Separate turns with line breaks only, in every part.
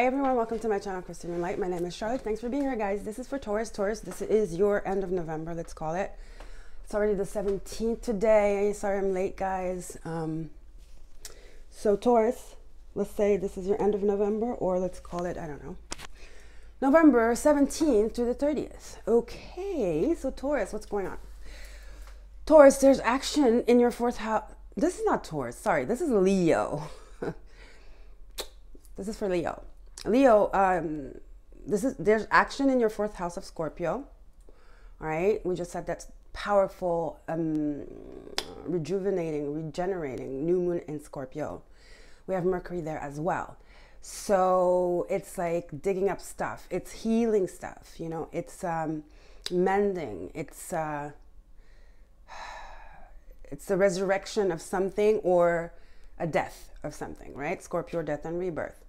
Hi everyone, welcome to my channel, Crystallune Light. My name is Charlotte. Thanks for being here, guys. This is for Taurus. Taurus, this is your end of November, let's call it. It's already the 17th today. Sorry I'm late, guys. Um, so Taurus, let's say this is your end of November, or let's call it, I don't know, November 17th to the 30th. Okay, so Taurus, what's going on? Taurus, there's action in your fourth house. This is not Taurus, sorry, this is Leo. this is for Leo. Leo, um, this is there's action in your fourth house of Scorpio. All right, we just said that's powerful, um, rejuvenating, regenerating new moon in Scorpio. We have Mercury there as well. So it's like digging up stuff. It's healing stuff. You know, it's um, mending. It's uh, it's the resurrection of something or a death of something, right? Scorpio, death and rebirth.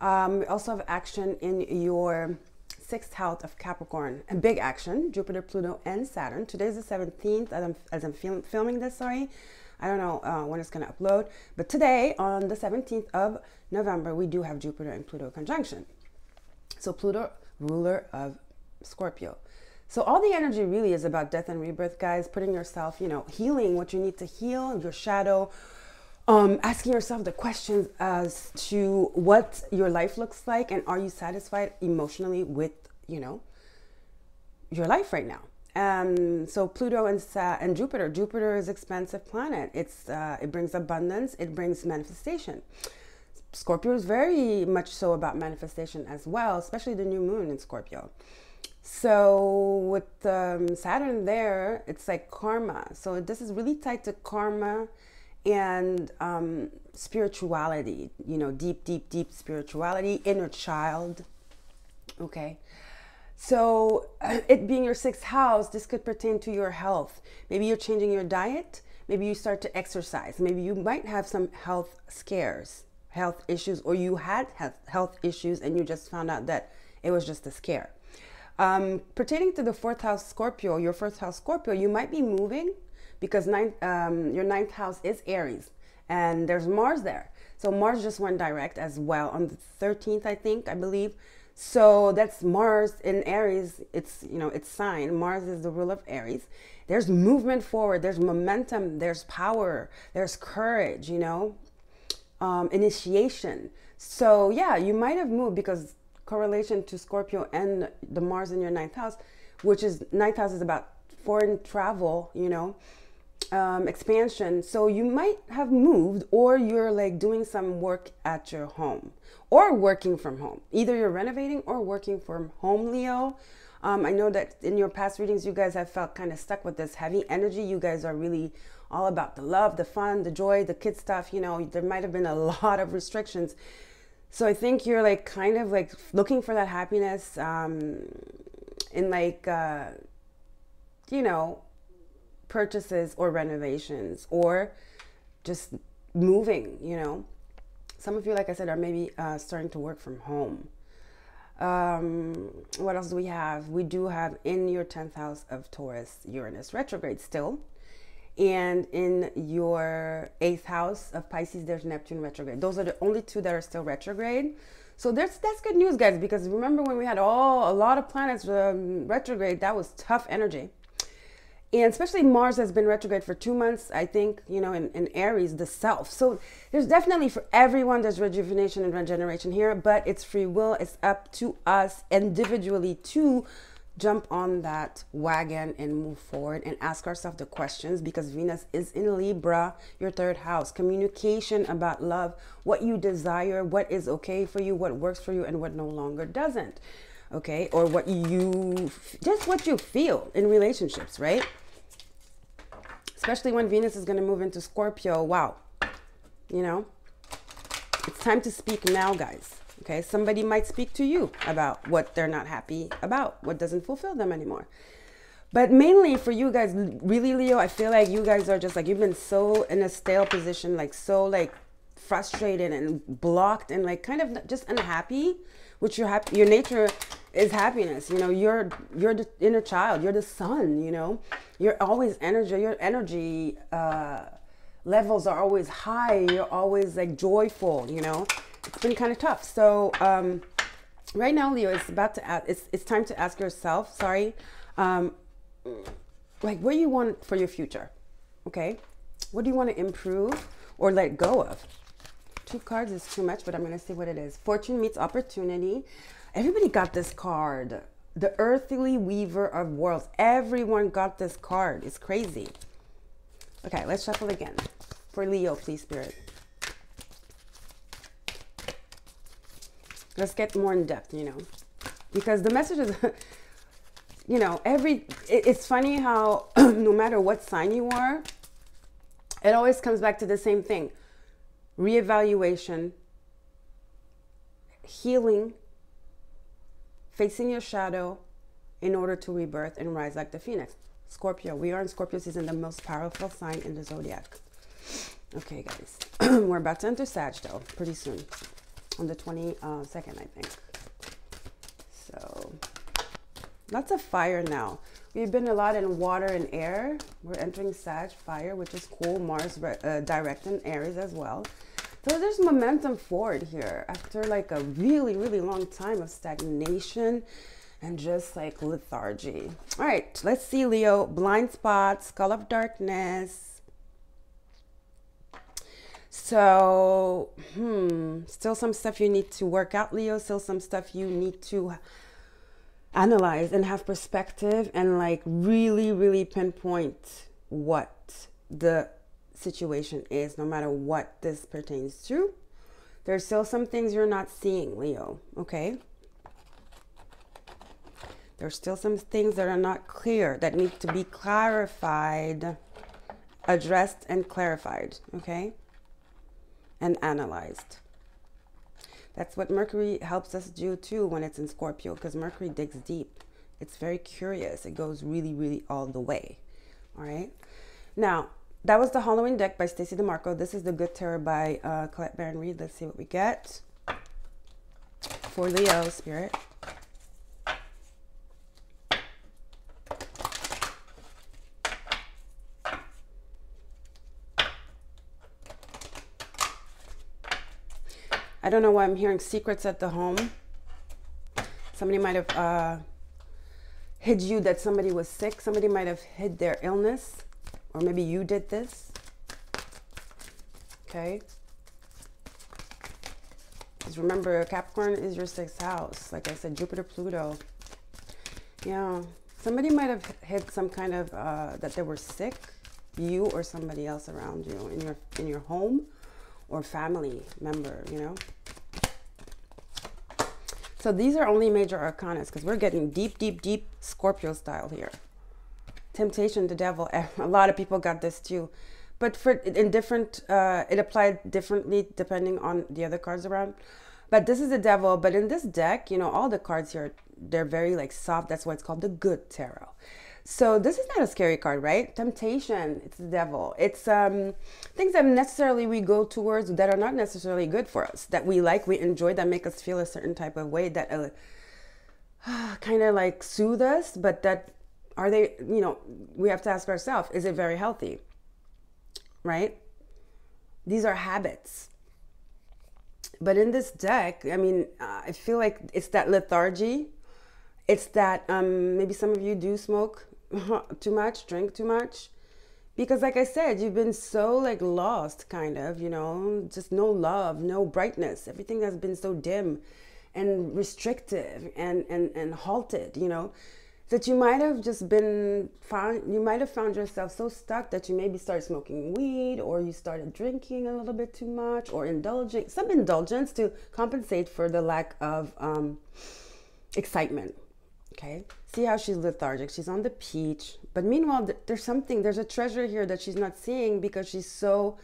Um, we also have action in your sixth house of Capricorn, a big action, Jupiter, Pluto, and Saturn. Today's the 17th as I'm, as I'm film, filming this, sorry. I don't know uh, when it's going to upload, but today on the 17th of November, we do have Jupiter and Pluto conjunction. So Pluto, ruler of Scorpio. So all the energy really is about death and rebirth, guys, putting yourself, you know, healing what you need to heal, your shadow, um, asking yourself the questions as to what your life looks like and are you satisfied emotionally with you know your life right now? Um, so pluto and, and jupiter jupiter is expansive planet. It's uh, it brings abundance it brings manifestation. Scorpio is very much so about manifestation as well especially the new moon in scorpio. So with um, saturn there it's like karma. So this is really tied to karma and um, spirituality, you know, deep, deep, deep spirituality, inner child. Okay. So, it being your sixth house, this could pertain to your health. Maybe you're changing your diet. Maybe you start to exercise. Maybe you might have some health scares, health issues, or you had health issues and you just found out that it was just a scare. Um, pertaining to the fourth house Scorpio, your fourth house Scorpio, you might be moving because ninth, um, your ninth house is Aries and there's Mars there. So Mars just went direct as well on the 13th, I think, I believe. So that's Mars in Aries. It's, you know, it's sign. Mars is the rule of Aries. There's movement forward. There's momentum. There's power. There's courage, you know, um, initiation. So yeah, you might have moved because correlation to Scorpio and the Mars in your ninth house, which is ninth house is about foreign travel, you know, um, expansion. So you might have moved, or you're like doing some work at your home, or working from home. Either you're renovating or working from home, Leo. Um, I know that in your past readings, you guys have felt kind of stuck with this heavy energy. You guys are really all about the love, the fun, the joy, the kid stuff. You know, there might have been a lot of restrictions. So I think you're like kind of like looking for that happiness um, in like, uh, you know, purchases or renovations or just moving, you know. Some of you, like I said, are maybe uh, starting to work from home. Um, what else do we have? We do have in your 10th house of Taurus, Uranus retrograde still. And in your 8th house of Pisces, there's Neptune retrograde. Those are the only two that are still retrograde. So that's that's good news, guys, because remember when we had all a lot of planets um, retrograde, that was tough energy and especially Mars has been retrograde for two months, I think, you know, in, in Aries, the self. So there's definitely for everyone, there's rejuvenation and regeneration here, but it's free will. It's up to us individually to jump on that wagon and move forward and ask ourselves the questions because Venus is in Libra, your third house. Communication about love, what you desire, what is okay for you, what works for you, and what no longer doesn't. Okay, or what you just what you feel in relationships, right? Especially when Venus is going to move into Scorpio. Wow. You know, it's time to speak now, guys. Okay, somebody might speak to you about what they're not happy about, what doesn't fulfill them anymore. But mainly for you guys, really, Leo, I feel like you guys are just like, you've been so in a stale position, like so like frustrated and blocked and like kind of just unhappy, which your happy, your nature is happiness. You know, you're you're the inner child. You're the sun. You know, you're always energy. Your energy uh, levels are always high. You're always like joyful. You know, it's been kind of tough. So um, right now, Leo, it's about to ask, it's, it's time to ask yourself, sorry, um, like what do you want for your future? Okay. What do you want to improve or let go of? Two cards is too much, but I'm going to see what it is. Fortune meets opportunity. Everybody got this card. The earthly weaver of worlds. Everyone got this card. It's crazy. Okay, let's shuffle again. For Leo, please, Spirit. Let's get more in depth, you know. Because the message is, you know, every, it's funny how no matter what sign you are, it always comes back to the same thing reevaluation, healing, facing your shadow in order to rebirth and rise like the phoenix. Scorpio, we are in Scorpio season, the most powerful sign in the zodiac. Okay, guys, we're about to enter Sag though, pretty soon, on the 22nd, I think. So, lots of fire now. We've been a lot in water and air. We're entering Sag, fire, which is cool. Mars uh, direct in Aries as well. So there's momentum forward here after like a really, really long time of stagnation and just like lethargy. All right, let's see, Leo. Blind spots, skull of darkness. So, hmm, still some stuff you need to work out, Leo. Still some stuff you need to analyze and have perspective and like really, really pinpoint what the situation is, no matter what this pertains to. There's still some things you're not seeing, Leo, okay? There's still some things that are not clear that need to be clarified, addressed, and clarified, okay? And analyzed. That's what Mercury helps us do too when it's in Scorpio, because Mercury digs deep. It's very curious. It goes really, really all the way. All right. Now, that was the Halloween deck by Stacey DeMarco. This is the Good Tarot by uh, Colette Baron Reid. Let's see what we get for Leo Spirit. Don't know why I'm hearing secrets at the home. Somebody might have uh, hid you that somebody was sick. Somebody might have hid their illness. Or maybe you did this. Okay. Because remember, Capricorn is your sixth house. Like I said, Jupiter, Pluto. Yeah. Somebody might have hid some kind of, uh, that they were sick. You or somebody else around you in your in your home or family member, you know. So these are only major arcanas because we're getting deep, deep, deep Scorpio style here. Temptation, the devil. A lot of people got this too. But for in different, uh, it applied differently depending on the other cards around. But this is the devil. But in this deck, you know, all the cards here, they're very like soft. That's why it's called the good tarot. So this is not a scary card, right? Temptation, it's the devil. It's um, things that necessarily we go towards that are not necessarily good for us, that we like, we enjoy, that make us feel a certain type of way, that uh, kind of like soothe us, but that are they, you know, we have to ask ourselves, is it very healthy? Right? These are habits. But in this deck, I mean, uh, I feel like it's that lethargy. It's that um, maybe some of you do smoke too much, drink too much. Because like I said, you've been so like lost kind of, you know, just no love, no brightness. Everything has been so dim and restrictive and and and halted, you know, that you might have just been found you might have found yourself so stuck that you maybe started smoking weed or you started drinking a little bit too much or indulging some indulgence to compensate for the lack of um, excitement Okay. See how she's lethargic. She's on the peach. But meanwhile, there's something, there's a treasure here that she's not seeing because she's so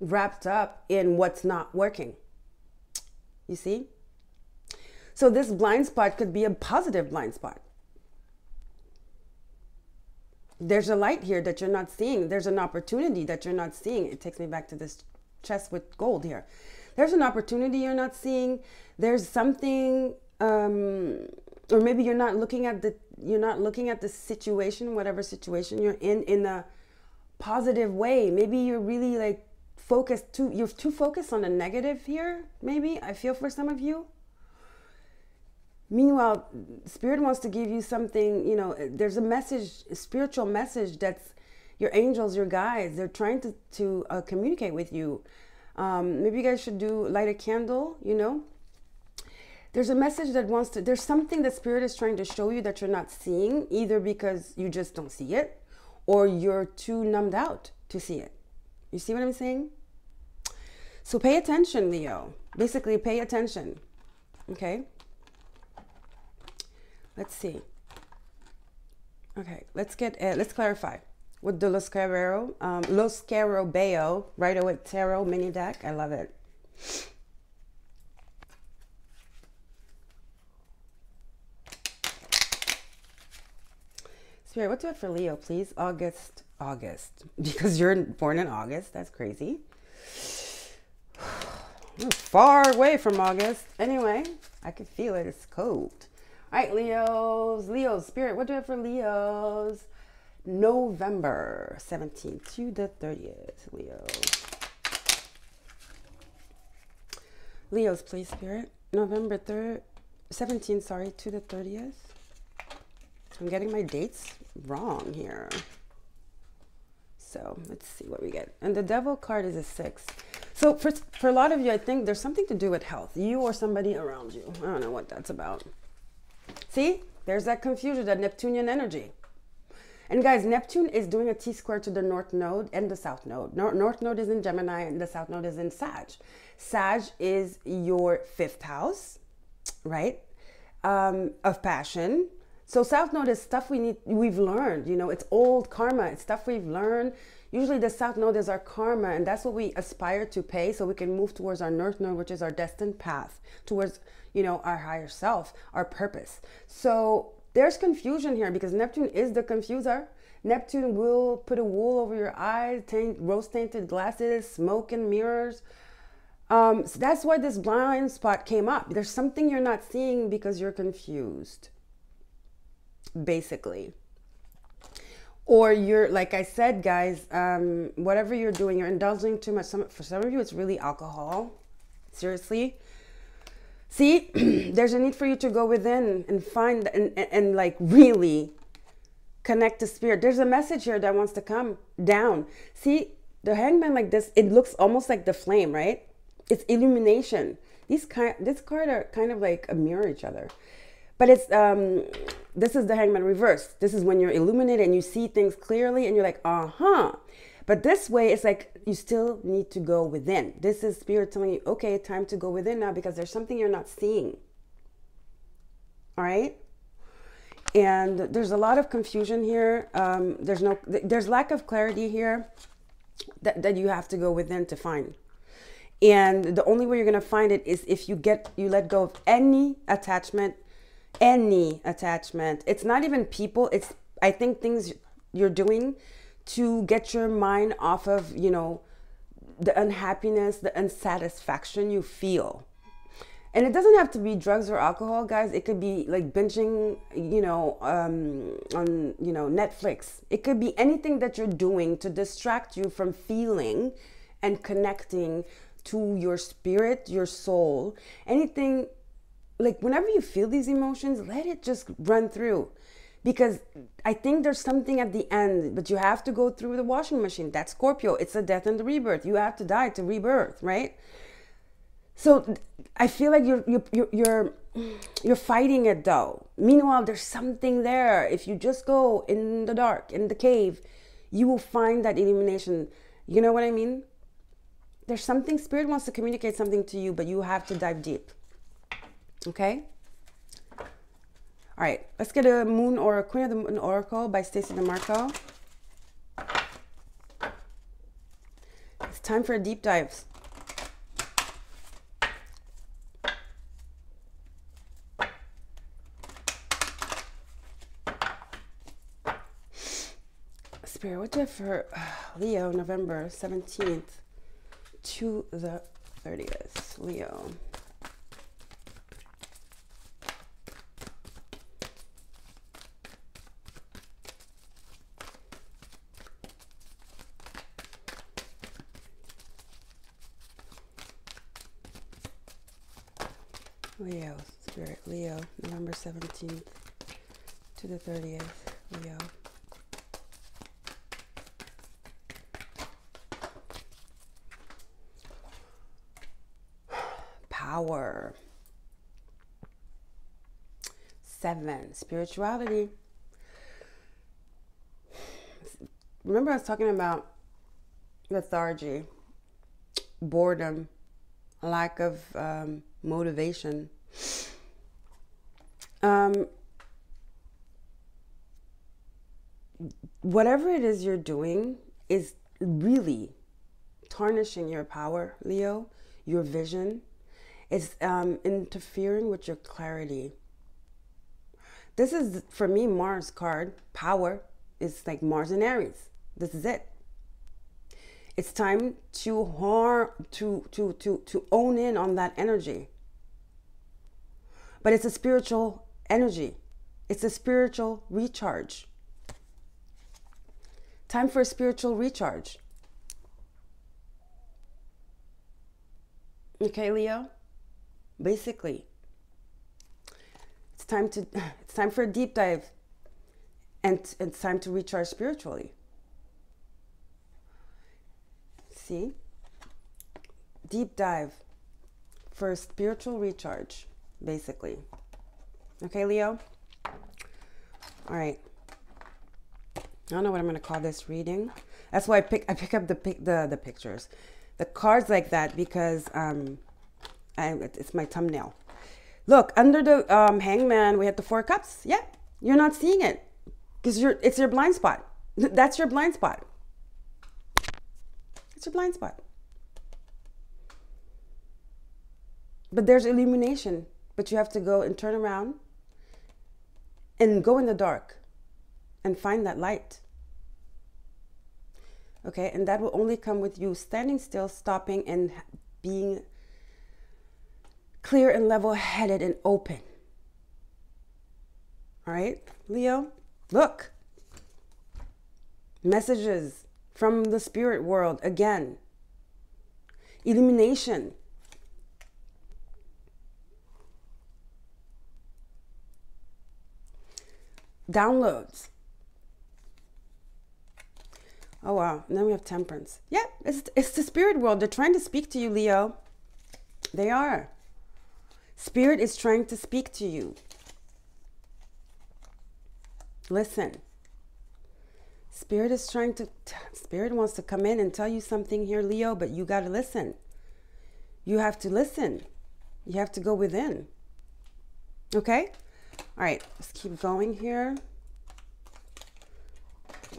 wrapped up in what's not working. You see? So this blind spot could be a positive blind spot. There's a light here that you're not seeing. There's an opportunity that you're not seeing. It takes me back to this chest with gold here. There's an opportunity you're not seeing. There's something um, or maybe you're not looking at the you're not looking at the situation whatever situation you're in in a positive way. Maybe you're really like focused too you're too focused on the negative here maybe i feel for some of you. Meanwhile spirit wants to give you something you know there's a message a spiritual message that's your angels your guides they're trying to, to uh, communicate with you. Um, maybe you guys should do light a candle you know there's a message that wants to there's something that spirit is trying to show you that you're not seeing either because you just don't see it or you're too numbed out to see it you see what i'm saying so pay attention, Leo. Basically, pay attention. Okay? Let's see. Okay, let's get uh, let's clarify with the Los Carrero, um, Lo Scarabeo Rider Waite Tarot mini deck. I love it. Spirit, what do I have for Leo, please? August, August, because you're born in August. That's crazy far away from August. Anyway, I can feel it. It's cold. All right, Leos. Leos, spirit. What do I have for Leos? November 17th to the 30th. Leo. Leos, please, spirit. November 3rd, 17th, sorry, to the 30th. I'm getting my dates wrong here. So let's see what we get. And the devil card is a six. So for, for a lot of you, I think there's something to do with health. You or somebody around you. I don't know what that's about. See, there's that confusion, that Neptunian energy. And guys, Neptune is doing a T square to the North Node and the South Node. North, North Node is in Gemini and the South Node is in Sag. Sag is your fifth house, right? Um, of passion. So South Node is stuff we need, we've learned. You know, it's old karma. It's stuff we've learned. Usually the South Node is our karma, and that's what we aspire to pay, so we can move towards our North Node, which is our destined path towards, you know, our higher self, our purpose. So there's confusion here because Neptune is the confuser. Neptune will put a wool over your eyes, taint, rose tainted glasses, smoke and mirrors. Um, so that's why this blind spot came up. There's something you're not seeing because you're confused basically. Or you're like i said guys um, whatever you're doing you're indulging too much. Some, for some of you it's really alcohol. Seriously. See there's a need for you to go within and find and, and, and like really connect to spirit. There's a message here that wants to come down. See the hangman like this it looks almost like the flame right? It's illumination. These kind this card are kind of like a mirror each other but it's um, this is the hangman reverse. This is when you're illuminated and you see things clearly and you're like, uh huh. But this way, it's like you still need to go within. This is spirit telling you, okay, time to go within now because there's something you're not seeing. All right. And there's a lot of confusion here. Um, there's no, there's lack of clarity here that, that you have to go within to find. And the only way you're going to find it is if you get, you let go of any attachment any attachment. It's not even people, it's I think things you're doing to get your mind off of, you know, the unhappiness, the unsatisfaction you feel. And it doesn't have to be drugs or alcohol, guys. It could be like binging, you know, um, on you know Netflix. It could be anything that you're doing to distract you from feeling and connecting to your spirit, your soul. Anything like whenever you feel these emotions, let it just run through. Because I think there's something at the end, but you have to go through the washing machine. That's Scorpio. It's a death and the rebirth. You have to die to rebirth, right? So I feel like you're you're you're you're fighting it though. Meanwhile, there's something there. If you just go in the dark, in the cave, you will find that illumination. You know what I mean? There's something spirit wants to communicate something to you, but you have to dive deep. Okay? All right, let's get a Moon or a Queen of the Moon Oracle by Stacey DeMarco. It's time for a deep dive. Spirit, what do you have for uh, Leo, November 17th to the 30th? Leo. Leo, Spirit, Leo, November 17th to the 30th, Leo. Power. Seven, spirituality. Remember, I was talking about lethargy, boredom, lack of um, motivation. Um, whatever it is you're doing is really tarnishing your power, Leo, your vision. It's um, interfering with your clarity. This is, for me, Mars card. Power is like Mars and Aries. This is it. It's time to harm, to, to, to, to own in on that energy. But it's a spiritual energy. It's a spiritual recharge. Time for a spiritual recharge. Okay, Leo? Basically, it's time to it's time for a deep dive and it's time to recharge spiritually. See? Deep dive for spiritual recharge, basically. Okay, Leo? All right. I don't know what I'm going to call this reading. That's why I pick I pick up the the the pictures, the cards like that because um, I, it's my thumbnail. Look under the um, hangman, we had the four cups. Yeah, you're not seeing it because you're it's your blind spot. That's your blind spot. It's your blind spot. But there's illumination, but you have to go and turn around and go in the dark and find that light. Okay, and that will only come with you standing still, stopping, and being clear and level headed and open. All right, Leo, look. Messages from the spirit world again. Illumination. Downloads. Oh wow, and then we have temperance. Yeah, it's, it's the spirit world. They're trying to speak to you, Leo. They are. Spirit is trying to speak to you. Listen. Spirit is trying to, Spirit wants to come in and tell you something here, Leo, but you got to listen. You have to listen. You have to go within. Okay? All right, let's keep going here.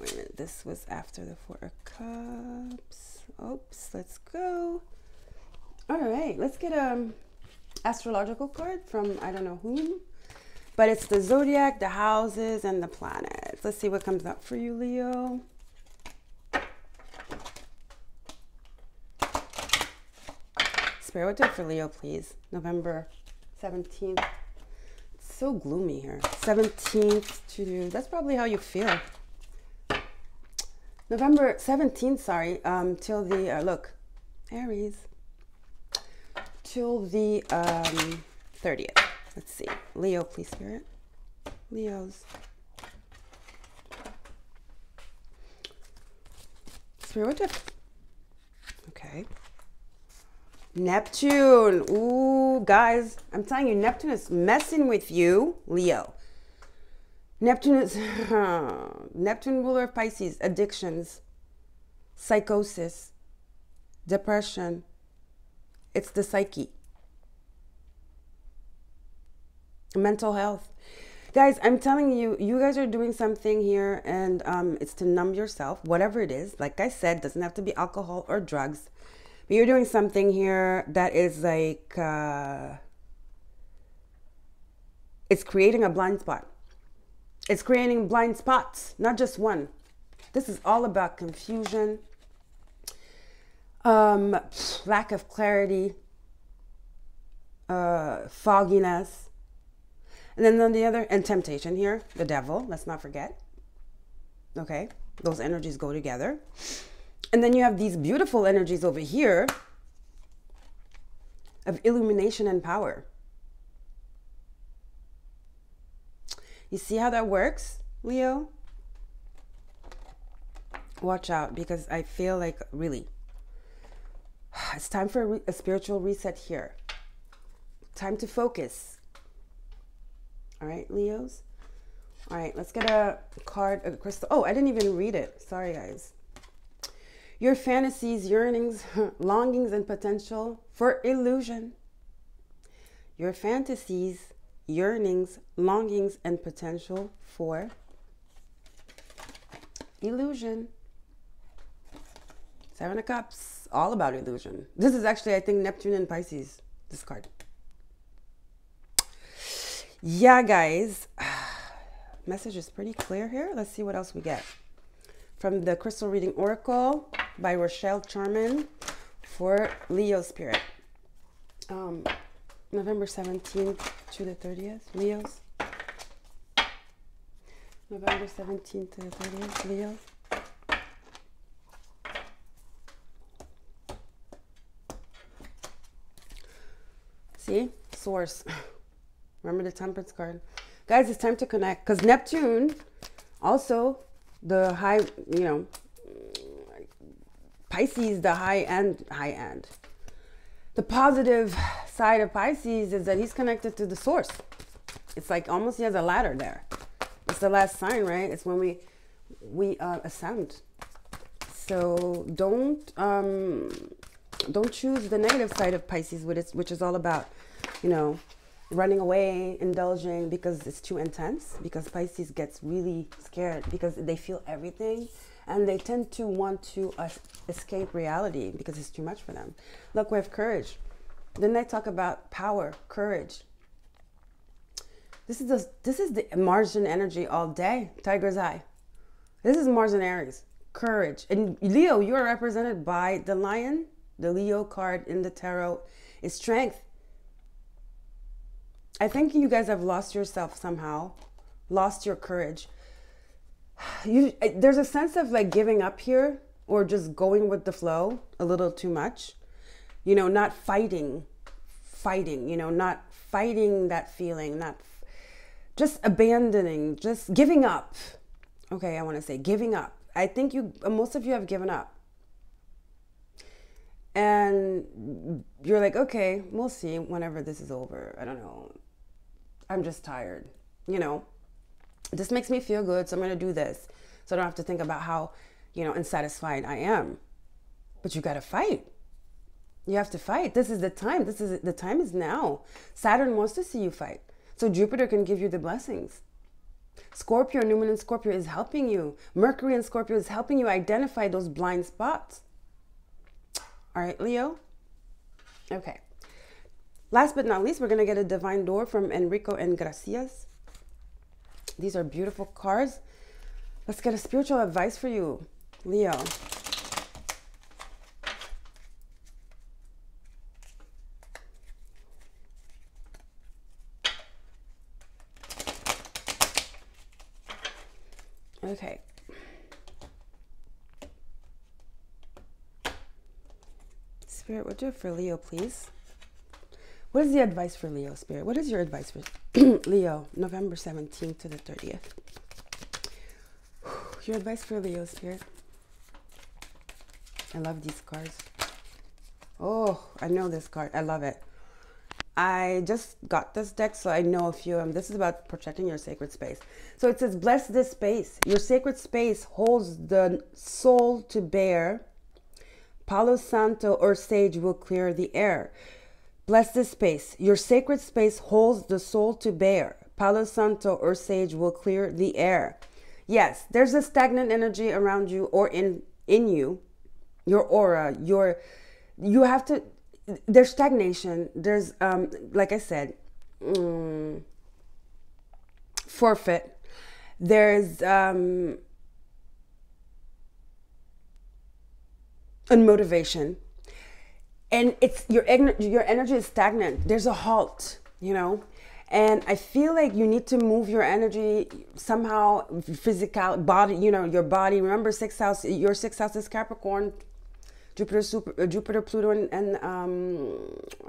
Wait a minute, this was after the Four of Cups. Oops, let's go. All right, let's get a um, astrological card from I don't know whom. But it's the zodiac, the houses, and the Let's see what comes up for you, Leo. Spirit, what for Leo, please? November 17th. It's so gloomy here. 17th to, do. that's probably how you feel. November 17th, sorry, um, till the, uh, look, Aries, till the um, 30th. Let's see. Leo, please, Spirit. Leos. Spirit, what Okay. Neptune. Ooh, guys, I'm telling you, Neptune is messing with you, Leo. Neptune is Neptune ruler of Pisces, addictions, psychosis, depression. It's the psyche mental health guys i'm telling you you guys are doing something here and um, it's to numb yourself whatever it is. Like i said doesn't have to be alcohol or drugs but you're doing something here that is like uh, it's creating a blind spot. It's creating blind spots not just one. This is all about confusion um, lack of clarity uh, fogginess and then on the other, and temptation here, the devil, let's not forget. Okay, those energies go together. And then you have these beautiful energies over here of illumination and power. You see how that works, Leo? Watch out because I feel like really it's time for a, a spiritual reset here. Time to focus all right, Leos. All right, let's get a card, a crystal. Oh, I didn't even read it. Sorry, guys. Your fantasies, yearnings, longings, and potential for illusion. Your fantasies, yearnings, longings, and potential for illusion. Seven of Cups, all about illusion. This is actually, I think, Neptune and Pisces, this card. Yeah, guys. Message is pretty clear here. Let's see what else we get. From the Crystal Reading Oracle by Rochelle Charman for Leo Spirit. Um, November 17th to the 30th, Leos. November 17th to the 30th, Leos. See? Source. Remember the temperance card. Guys, it's time to connect because Neptune, also the high, you know, Pisces, the high end, high end. The positive side of Pisces is that he's connected to the source. It's like almost he has a ladder there. It's the last sign, right? It's when we we uh, ascend. So don't um, don't choose the negative side of Pisces, which is, which is all about, you know, running away, indulging because it's too intense. Because Pisces gets really scared because they feel everything and they tend to want to uh, escape reality because it's too much for them. Look, we have courage. Then they talk about power, courage. This is the this is the Martian energy all day. Tiger's eye. This is Mars and Aries. Courage. And Leo, you are represented by the lion. The Leo card in the tarot is strength. I think you guys have lost yourself somehow, lost your courage. You, there's a sense of like giving up here or just going with the flow a little too much. You know, not fighting, fighting, you know, not fighting that feeling, not just abandoning, just giving up. Okay, I want to say giving up. I think you, most of you have given up and you're like, okay, we'll see whenever this is over. I don't know. I'm just tired. You know, this makes me feel good, so I'm going to do this. So I don't have to think about how, you know, unsatisfied I am. But you got to fight. You have to fight. This is the time. This is the time is now. Saturn wants to see you fight. So Jupiter can give you the blessings. Scorpio, New Moon in Scorpio is helping you. Mercury and Scorpio is helping you identify those blind spots. All right, Leo? Okay. Last but not least, we're going to get a divine door from Enrico and Gracias. These are beautiful cards. Let's get a spiritual advice for you, Leo. Okay. Spirit, would do for Leo, please? What is the advice for Leo, Spirit? What is your advice for Leo, November 17th to the 30th? Your advice for Leo, Spirit? I love these cards. Oh, I know this card. I love it. I just got this deck, so I know a few of them. This is about protecting your sacred space. So it says, Bless this space. Your sacred space holds the soul to bear Palo Santo or sage will clear the air. Bless this space. Your sacred space holds the soul to bear. Palo Santo or sage will clear the air. Yes, there's a stagnant energy around you or in in you, your aura, your you have to there's stagnation. There's um like I said, um, forfeit. There's um and motivation and it's your your energy is stagnant there's a halt you know and i feel like you need to move your energy somehow physical body you know your body remember six house your six house is capricorn Jupiter, super, uh, Jupiter, Pluto, and, and um,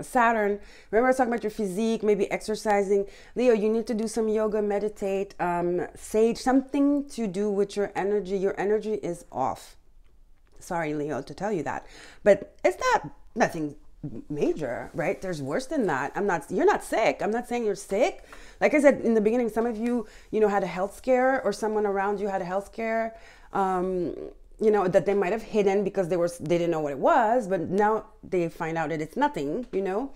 Saturn. Remember, I was talking about your physique, maybe exercising. Leo, you need to do some yoga, meditate, um, sage, something to do with your energy. Your energy is off. Sorry, Leo, to tell you that, but it's not nothing major, right? There's worse than that. I'm not, you're not sick. I'm not saying you're sick. Like I said in the beginning, some of you, you know, had a health scare or someone around you had a health scare. Um, you know that they might have hidden because they were they didn't know what it was but now they find out that it's nothing you know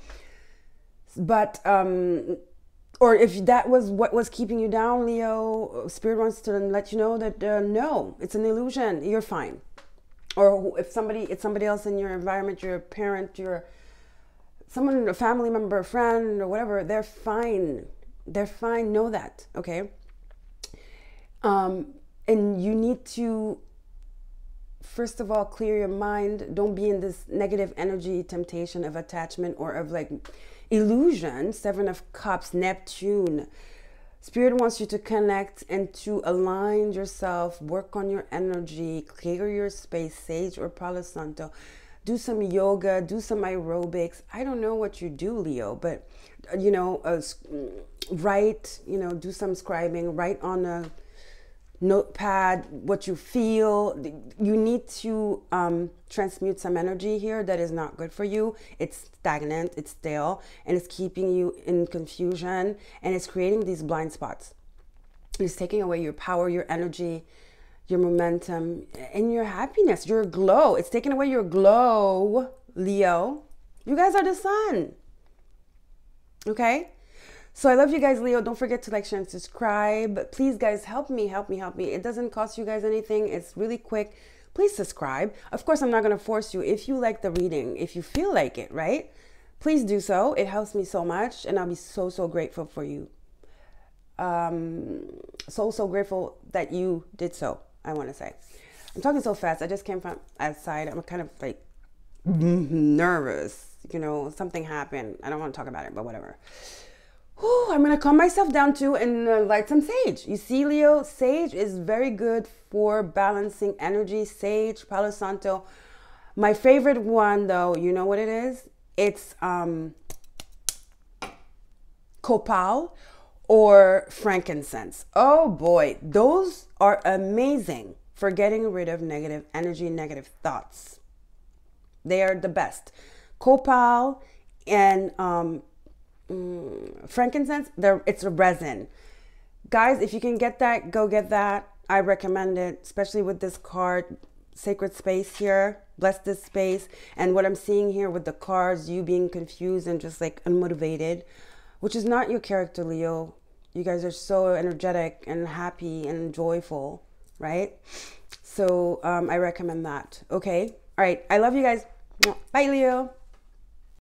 but um or if that was what was keeping you down leo spirit wants to let you know that uh, no it's an illusion you're fine or if somebody it's somebody else in your environment your parent your someone a family member a friend or whatever they're fine. They're fine. Know that okay? Um and you need to first of all clear your mind. Don't be in this negative energy temptation of attachment or of like illusion. Seven of cups neptune spirit wants you to connect and to align yourself work on your energy clear your space sage or palo santo. Do some yoga do some aerobics. I don't know what you do leo but you know uh, write you know do some scribing write on a notepad what you feel. You need to um, transmute some energy here that is not good for you. It's stagnant it's stale and it's keeping you in confusion and it's creating these blind spots. It's taking away your power your energy your momentum and your happiness your glow. It's taking away your glow leo. You guys are the sun okay so I love you guys, Leo. Don't forget to like, share, and subscribe. Please, guys, help me, help me, help me. It doesn't cost you guys anything. It's really quick. Please subscribe. Of course, I'm not going to force you. If you like the reading, if you feel like it, right? Please do so. It helps me so much, and I'll be so, so grateful for you. Um, so, so grateful that you did so, I want to say. I'm talking so fast. I just came from outside. I'm kind of like nervous. You know, something happened. I don't want to talk about it, but whatever. I'm gonna calm myself down too and uh, light some sage. You see, Leo, sage is very good for balancing energy. Sage, Palo Santo. My favorite one, though, you know what it is? It's um, copal or frankincense. Oh boy, those are amazing for getting rid of negative energy, negative thoughts. They are the best. Copal and um, mm, frankincense. There, it's a resin. Guys, if you can get that, go get that. I recommend it, especially with this card, Sacred Space here. Bless this space. And what I'm seeing here with the cards, you being confused and just like unmotivated, which is not your character, Leo. You guys are so energetic and happy and joyful, right? So um, I recommend that. Okay. All right. I love you guys. Bye, Leo.